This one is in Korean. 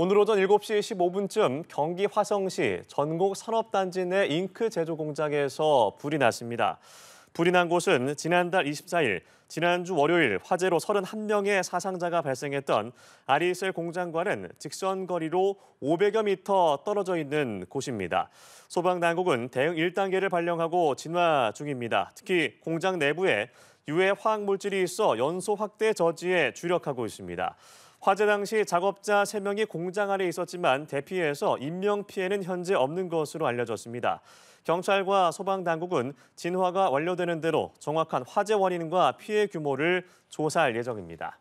오늘 오전 7시 15분쯤 경기 화성시 전곡 산업단지 내 잉크 제조 공장에서 불이 났습니다. 불이 난 곳은 지난달 24일, 지난주 월요일 화재로 31명의 사상자가 발생했던 아리셀 공장과는 직선 거리로 500여 미터 떨어져 있는 곳입니다. 소방당국은 대응 1단계를 발령하고 진화 중입니다. 특히 공장 내부에 유해 화학 물질이 있어 연소 확대 저지에 주력하고 있습니다. 화재 당시 작업자 3명이 공장 안에 있었지만 대피해서 인명 피해는 현재 없는 것으로 알려졌습니다. 경찰과 소방당국은 진화가 완료되는 대로 정확한 화재 원인과 피해 규모를 조사할 예정입니다.